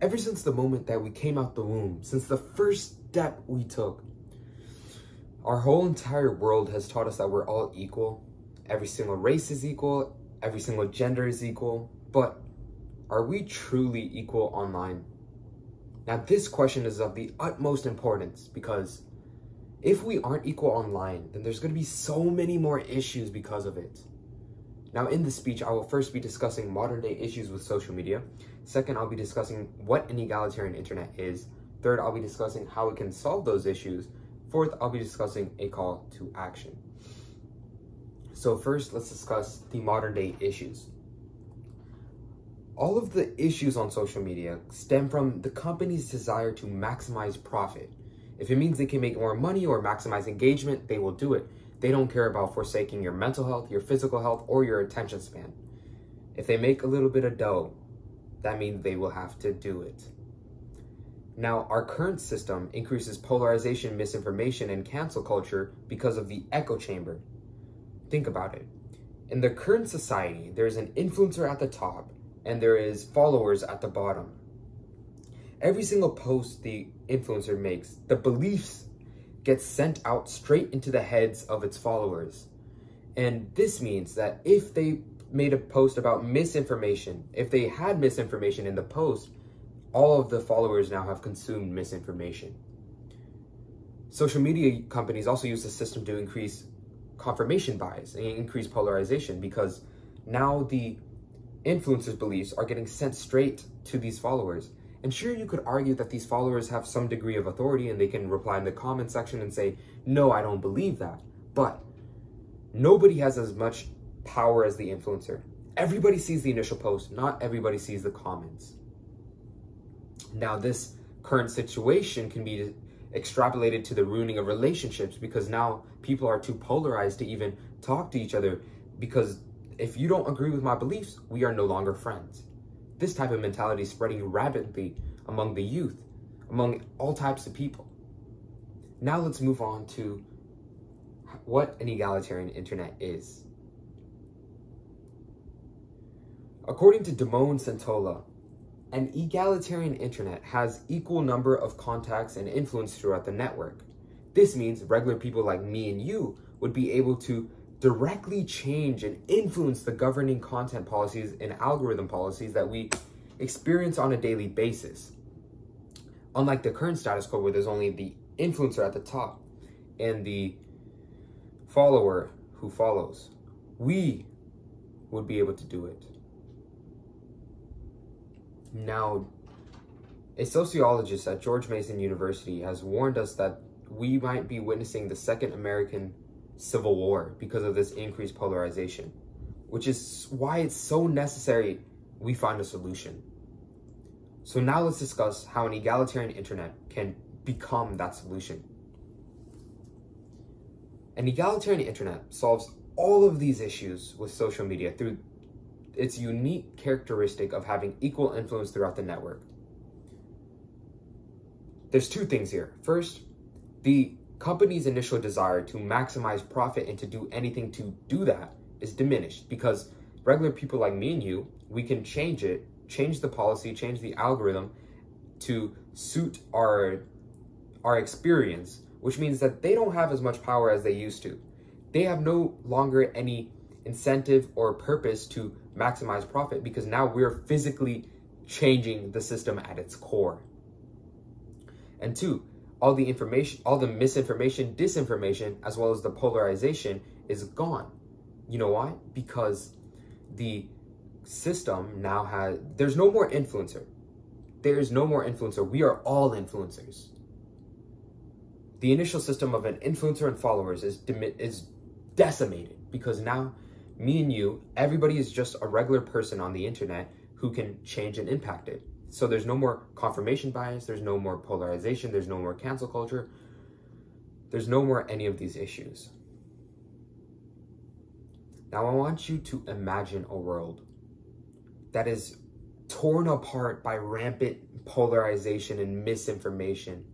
ever since the moment that we came out the womb, since the first step we took, our whole entire world has taught us that we're all equal. Every single race is equal, every single gender is equal, but are we truly equal online? Now, this question is of the utmost importance because if we aren't equal online, then there's going to be so many more issues because of it. Now, in this speech, I will first be discussing modern day issues with social media. Second, I'll be discussing what an egalitarian internet is. Third, I'll be discussing how we can solve those issues. Fourth, I'll be discussing a call to action. So first, let's discuss the modern day issues. All of the issues on social media stem from the company's desire to maximize profit. If it means they can make more money or maximize engagement, they will do it. They don't care about forsaking your mental health, your physical health, or your attention span. If they make a little bit of dough, that means they will have to do it. Now, our current system increases polarization, misinformation, and cancel culture because of the echo chamber. Think about it. In the current society, there's an influencer at the top and there is followers at the bottom. Every single post the influencer makes, the beliefs get sent out straight into the heads of its followers. And this means that if they made a post about misinformation, if they had misinformation in the post, all of the followers now have consumed misinformation. Social media companies also use the system to increase confirmation bias and increase polarization because now the influencers' beliefs are getting sent straight to these followers. And sure, you could argue that these followers have some degree of authority and they can reply in the comment section and say, no, I don't believe that. But nobody has as much power as the influencer. Everybody sees the initial post, not everybody sees the comments. Now, this current situation can be extrapolated to the ruining of relationships because now people are too polarized to even talk to each other because if you don't agree with my beliefs, we are no longer friends. This type of mentality is spreading rapidly among the youth, among all types of people. Now let's move on to what an egalitarian internet is. According to Damon Centola, an egalitarian internet has equal number of contacts and influence throughout the network. This means regular people like me and you would be able to directly change and influence the governing content policies and algorithm policies that we experience on a daily basis. Unlike the current status quo where there's only the influencer at the top and the follower who follows, we would be able to do it. Now, a sociologist at George Mason University has warned us that we might be witnessing the second American Civil War because of this increased polarization, which is why it's so necessary we find a solution. So now let's discuss how an egalitarian internet can become that solution. An egalitarian internet solves all of these issues with social media through its unique characteristic of having equal influence throughout the network. There's two things here. First, the company's initial desire to maximize profit and to do anything to do that is diminished because regular people like me and you, we can change it, change the policy, change the algorithm to suit our our experience, which means that they don't have as much power as they used to. They have no longer any incentive or purpose to maximize profit because now we're physically changing the system at its core. And two, all the information, all the misinformation, disinformation, as well as the polarization is gone. You know why? Because the system now has, there's no more influencer. There is no more influencer. We are all influencers. The initial system of an influencer and followers is, is decimated because now me and you, everybody is just a regular person on the internet who can change and impact it. So there's no more confirmation bias, there's no more polarization, there's no more cancel culture, there's no more any of these issues. Now I want you to imagine a world that is torn apart by rampant polarization and misinformation.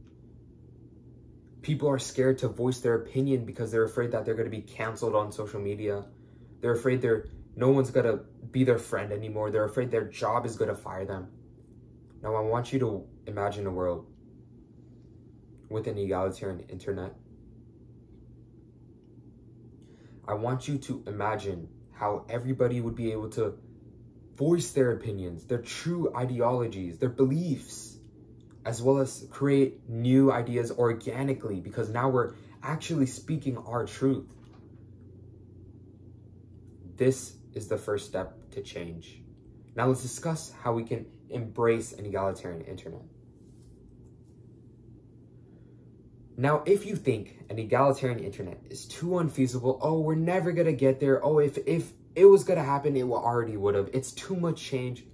People are scared to voice their opinion because they're afraid that they're going to be canceled on social media. They're afraid they're no one's gonna be their friend anymore. They're afraid their job is gonna fire them. Now, I want you to imagine a world with an egalitarian internet. I want you to imagine how everybody would be able to voice their opinions, their true ideologies, their beliefs, as well as create new ideas organically because now we're actually speaking our truth. This is the first step to change. Now let's discuss how we can embrace an egalitarian internet. Now, if you think an egalitarian internet is too unfeasible, oh, we're never gonna get there, oh, if, if it was gonna happen, it already would have, it's too much change,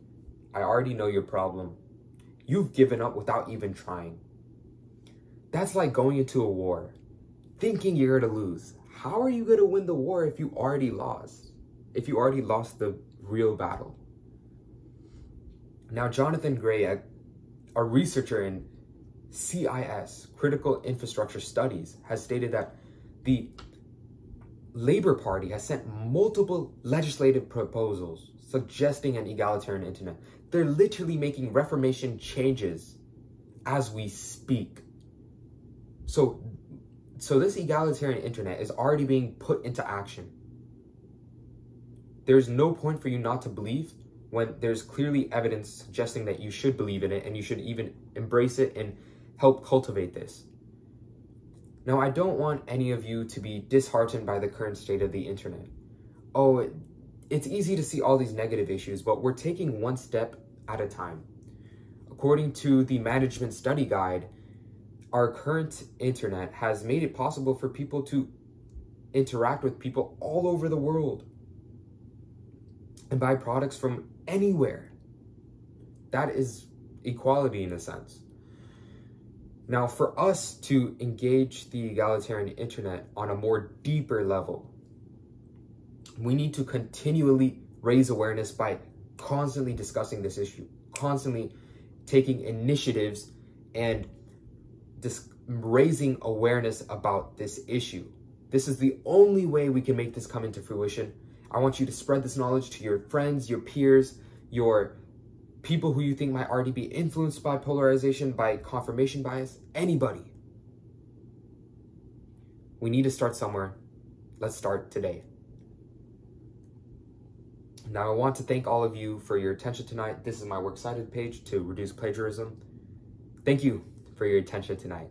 I already know your problem. You've given up without even trying. That's like going into a war, thinking you're gonna lose. How are you gonna win the war if you already lost? If you already lost the real battle? Now, Jonathan Gray, a, a researcher in CIS, Critical Infrastructure Studies, has stated that the Labor Party has sent multiple legislative proposals suggesting an egalitarian internet. They're literally making reformation changes as we speak. So, so this egalitarian internet is already being put into action. There's no point for you not to believe when there's clearly evidence suggesting that you should believe in it and you should even embrace it and help cultivate this. Now, I don't want any of you to be disheartened by the current state of the internet. Oh, it's easy to see all these negative issues, but we're taking one step at a time. According to the Management Study Guide, our current internet has made it possible for people to interact with people all over the world and buy products from anywhere. That is equality in a sense. Now, for us to engage the egalitarian internet on a more deeper level, we need to continually raise awareness by constantly discussing this issue, constantly taking initiatives and dis- raising awareness about this issue. This is the only way we can make this come into fruition. I want you to spread this knowledge to your friends, your peers, your people who you think might already be influenced by polarization, by confirmation bias, anybody. We need to start somewhere. Let's start today. Now, I want to thank all of you for your attention tonight. This is my works cited page to reduce plagiarism. Thank you for your attention tonight.